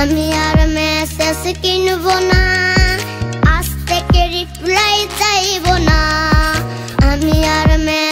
আমি আর মেসেজ কিনব না আজ থেকে রিপ্লাই চাইব না আমি আর মেসেজ